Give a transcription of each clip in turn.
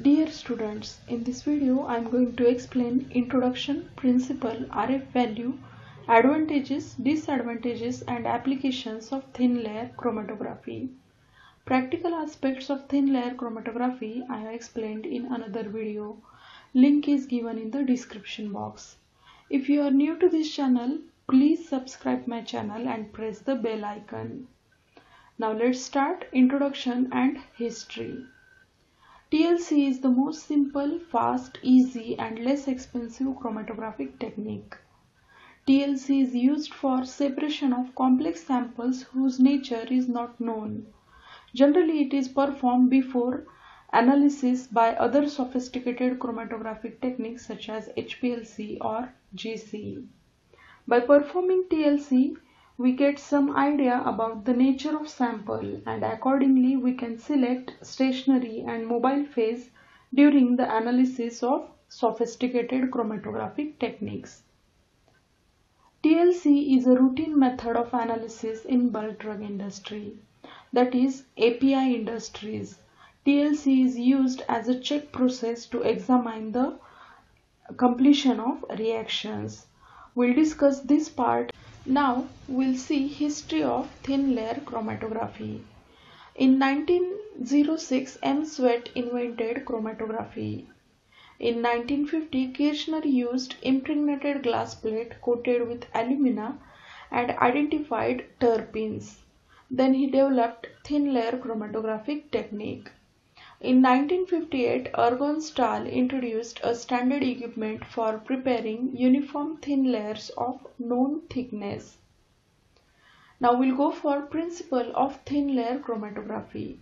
Dear students, in this video I am going to explain introduction, principle, RF value, advantages, disadvantages and applications of thin layer chromatography. Practical aspects of thin layer chromatography I have explained in another video. Link is given in the description box. If you are new to this channel, please subscribe my channel and press the bell icon. Now let's start introduction and history. TLC is the most simple, fast, easy and less expensive chromatographic technique. TLC is used for separation of complex samples whose nature is not known. Generally it is performed before analysis by other sophisticated chromatographic techniques such as HPLC or GC. By performing TLC, we get some idea about the nature of sample and accordingly we can select stationary and mobile phase during the analysis of sophisticated chromatographic techniques. TLC is a routine method of analysis in bulk drug industry that is API industries. TLC is used as a check process to examine the completion of reactions. We'll discuss this part now we'll see history of thin layer chromatography. In 1906 M. Tswett invented chromatography. In 1950 Kirchner used impregnated glass plate coated with alumina and identified terpenes. Then he developed thin layer chromatographic technique. In 1958, Egon Stahl introduced a standard equipment for preparing uniform thin layers of known thickness. Now we'll go for principle of thin layer chromatography.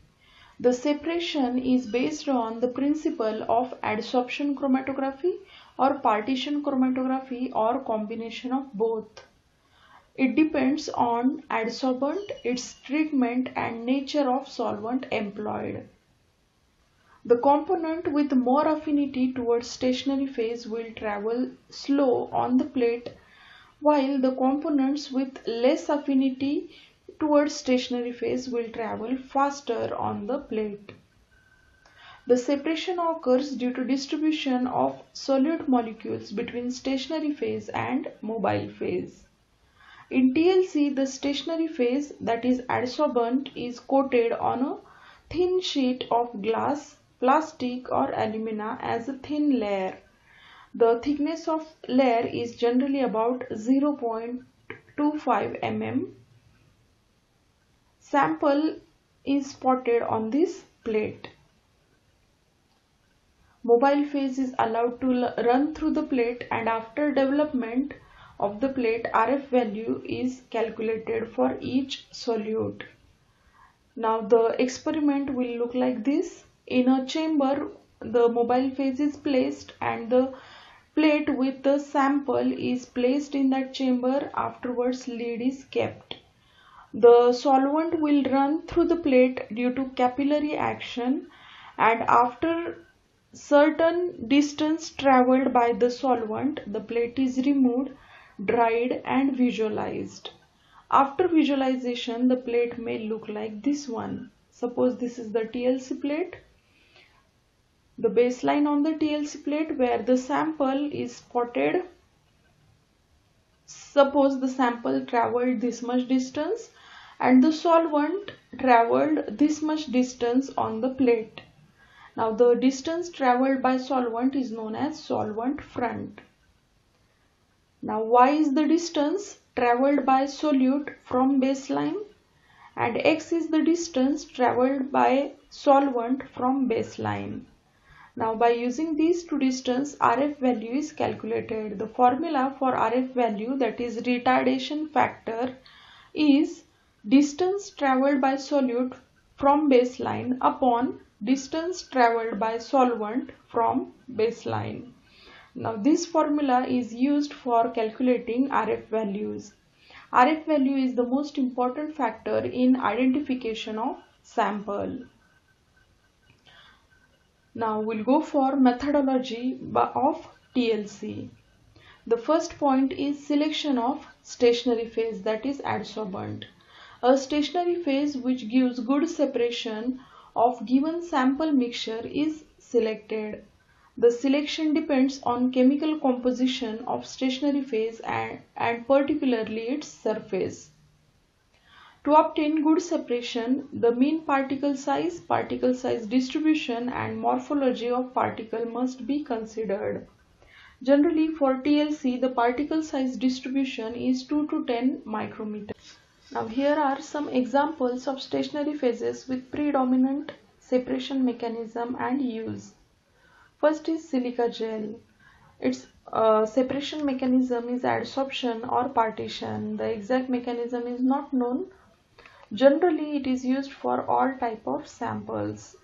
The separation is based on the principle of adsorption chromatography or partition chromatography or combination of both. It depends on adsorbent, its treatment and nature of solvent employed. The component with more affinity towards stationary phase will travel slow on the plate while the components with less affinity towards stationary phase will travel faster on the plate. The separation occurs due to distribution of solute molecules between stationary phase and mobile phase. In TLC, the stationary phase that is adsorbent is coated on a thin sheet of glass plastic or alumina as a thin layer. The thickness of layer is generally about 0.25 mm. Sample is spotted on this plate. Mobile phase is allowed to run through the plate and after development of the plate RF value is calculated for each solute. Now the experiment will look like this in a chamber the mobile phase is placed and the plate with the sample is placed in that chamber. Afterwards lid is kept. The solvent will run through the plate due to capillary action and after certain distance traveled by the solvent the plate is removed dried and visualized. After visualization the plate may look like this one. Suppose this is the TLC plate the baseline on the TLC plate where the sample is spotted. Suppose the sample traveled this much distance and the solvent traveled this much distance on the plate. Now the distance traveled by solvent is known as solvent front. Now y is the distance traveled by solute from baseline and x is the distance traveled by solvent from baseline. Now by using these two distance RF value is calculated. The formula for RF value that is retardation factor is distance traveled by solute from baseline upon distance traveled by solvent from baseline. Now this formula is used for calculating RF values. RF value is the most important factor in identification of sample. Now we'll go for methodology of TLC. The first point is selection of stationary phase that is adsorbent. A stationary phase which gives good separation of given sample mixture is selected. The selection depends on chemical composition of stationary phase and, and particularly its surface. To obtain good separation, the mean particle size, particle size distribution and morphology of particle must be considered. Generally for TLC the particle size distribution is 2 to 10 micrometer. Now here are some examples of stationary phases with predominant separation mechanism and use. First is silica gel. Its uh, separation mechanism is adsorption or partition. The exact mechanism is not known Generally, it is used for all type of samples.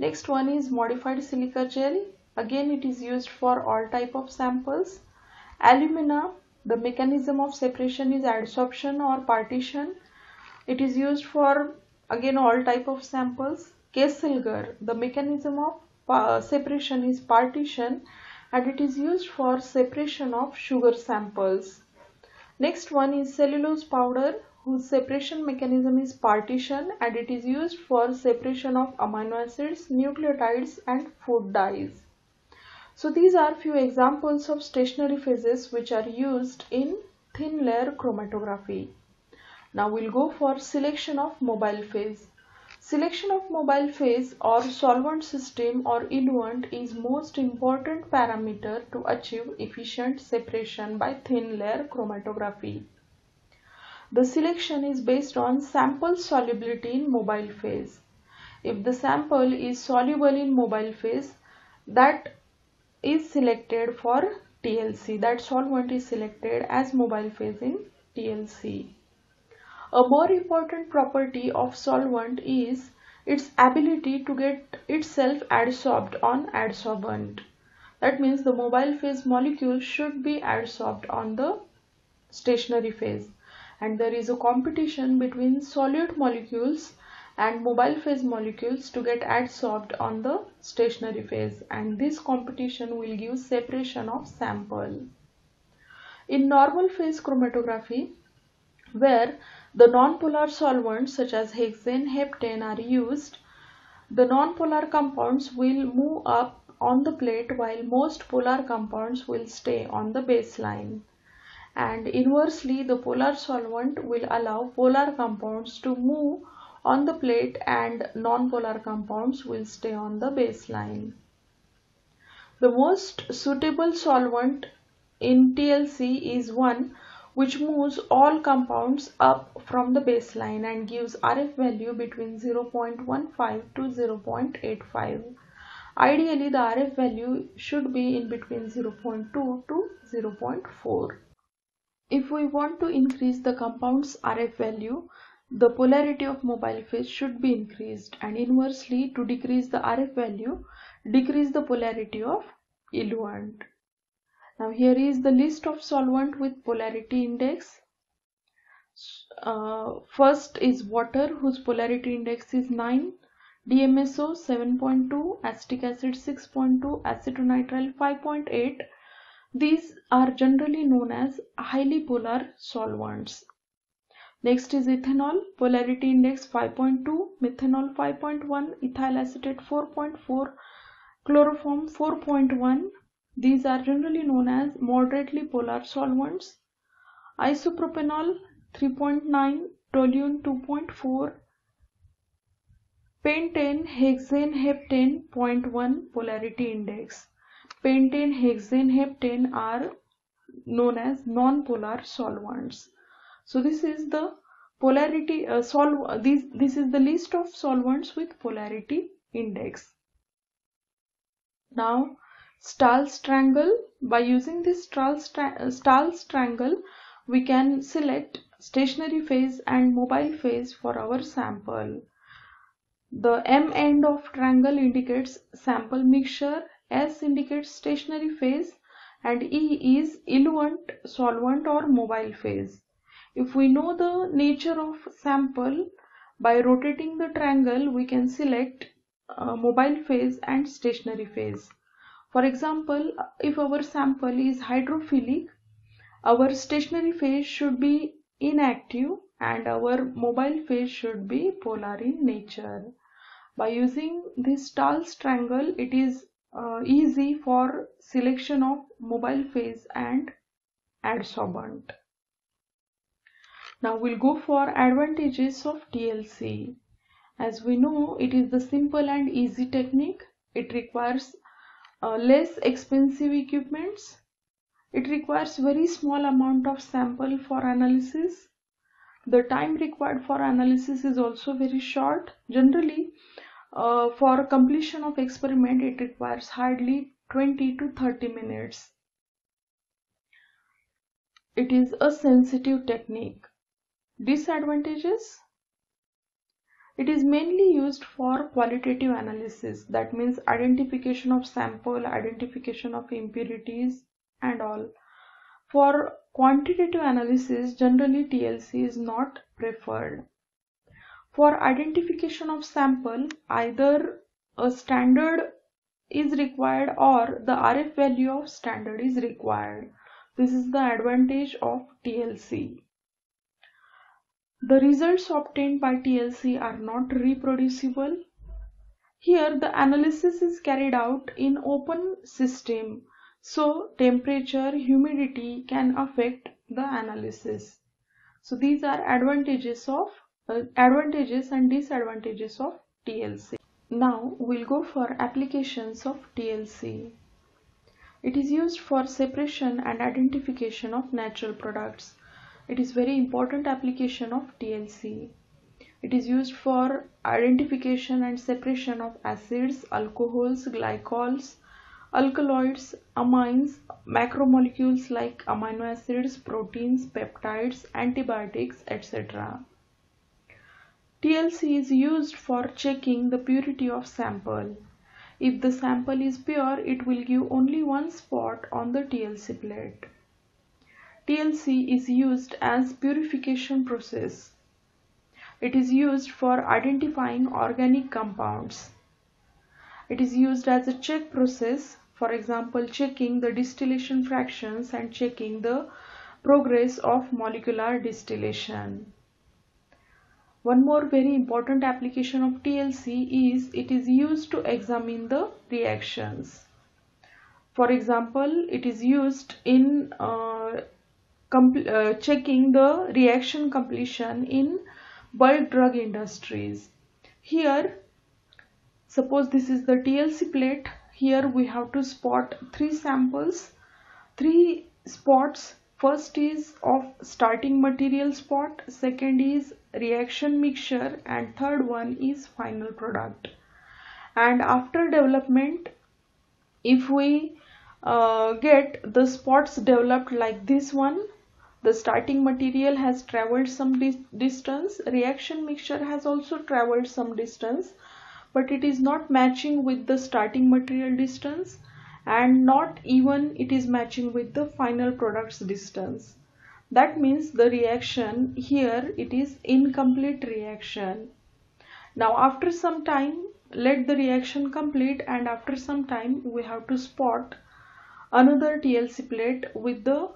Next one is modified silica gel. Again, it is used for all type of samples. Alumina, the mechanism of separation is adsorption or partition. It is used for again all type of samples. Kieselguhr, the mechanism of separation is partition and it is used for separation of sugar samples. Next one is cellulose powder whose separation mechanism is partition and it is used for separation of amino acids, nucleotides and food dyes. So these are few examples of stationary phases which are used in thin layer chromatography. Now we'll go for selection of mobile phase. Selection of mobile phase or solvent system or eluent is most important parameter to achieve efficient separation by thin layer chromatography. The selection is based on sample solubility in mobile phase. If the sample is soluble in mobile phase, that is selected for TLC. That solvent is selected as mobile phase in TLC. A more important property of solvent is its ability to get itself adsorbed on adsorbent. That means the mobile phase molecule should be adsorbed on the stationary phase and there is a competition between solid molecules and mobile phase molecules to get adsorbed on the stationary phase and this competition will give separation of sample. In normal phase chromatography where the nonpolar solvents such as hexane, heptane are used, the nonpolar compounds will move up on the plate while most polar compounds will stay on the baseline and inversely the polar solvent will allow polar compounds to move on the plate and non-polar compounds will stay on the baseline. The most suitable solvent in TLC is one which moves all compounds up from the baseline and gives RF value between 0.15 to 0.85. Ideally, the RF value should be in between 0.2 to 0.4. If we want to increase the compound's RF value, the polarity of mobile phase should be increased and inversely to decrease the RF value, decrease the polarity of eluent. Now here is the list of solvent with polarity index. Uh, first is water whose polarity index is 9, DMSO 7.2, acetic acid 6.2, acetonitrile 5.8, these are generally known as highly polar solvents. Next is ethanol, polarity index 5.2, methanol 5.1, ethyl acetate 4.4, chloroform 4.1. These are generally known as moderately polar solvents. Isopropanol 3.9, toluene 2.4, pentane, hexane, heptane 0.1 polarity index pentane, hexane, heptane are known as non-polar solvents. So this is the polarity uh, solve this this is the list of solvents with polarity index. Now Stahl's triangle by using this Stahl's, uh, Stahl's triangle we can select stationary phase and mobile phase for our sample. The M end of triangle indicates sample mixture S indicates stationary phase and E is eluent, solvent or mobile phase. If we know the nature of sample, by rotating the triangle we can select uh, mobile phase and stationary phase. For example, if our sample is hydrophilic, our stationary phase should be inactive and our mobile phase should be polar in nature. By using this Stahl's triangle, it is uh, easy for selection of mobile phase and adsorbent. Now we'll go for advantages of TLC. As we know, it is the simple and easy technique. It requires uh, less expensive equipments. It requires very small amount of sample for analysis. The time required for analysis is also very short. Generally, uh, for completion of experiment, it requires hardly 20 to 30 minutes. It is a sensitive technique. Disadvantages It is mainly used for qualitative analysis that means identification of sample, identification of impurities and all. For quantitative analysis generally TLC is not preferred. For identification of sample either a standard is required or the RF value of standard is required. This is the advantage of TLC. The results obtained by TLC are not reproducible. Here the analysis is carried out in open system so temperature, humidity can affect the analysis. So these are advantages of advantages and disadvantages of TLC. Now we'll go for applications of TLC. It is used for separation and identification of natural products. It is very important application of TLC. It is used for identification and separation of acids, alcohols, glycols, alkaloids, amines, macromolecules like amino acids, proteins, peptides, antibiotics, etc. TLC is used for checking the purity of sample. If the sample is pure, it will give only one spot on the TLC plate. TLC is used as purification process. It is used for identifying organic compounds. It is used as a check process, for example checking the distillation fractions and checking the progress of molecular distillation. One more very important application of TLC is it is used to examine the reactions. For example, it is used in uh, uh, checking the reaction completion in bulk drug industries. Here, suppose this is the TLC plate. Here we have to spot three samples, three spots. First is of starting material spot, second is reaction mixture and third one is final product. And after development, if we uh, get the spots developed like this one the starting material has traveled some dis distance. Reaction mixture has also traveled some distance but it is not matching with the starting material distance and not even it is matching with the final product's distance. That means the reaction here it is incomplete reaction. Now after some time let the reaction complete and after some time we have to spot another TLC plate with the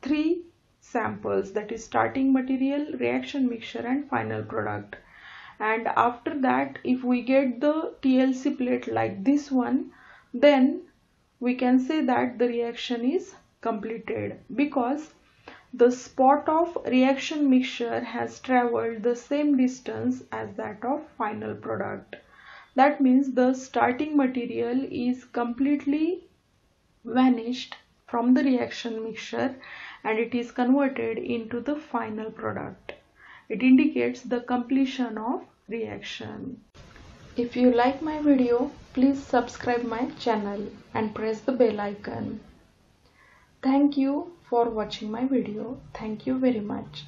three samples that is starting material reaction mixture and final product and after that if we get the TLC plate like this one then we can say that the reaction is completed because the spot of reaction mixture has traveled the same distance as that of final product. That means the starting material is completely vanished from the reaction mixture and it is converted into the final product. It indicates the completion of reaction. If you like my video, please subscribe my channel and press the bell icon. Thank you for watching my video. Thank you very much.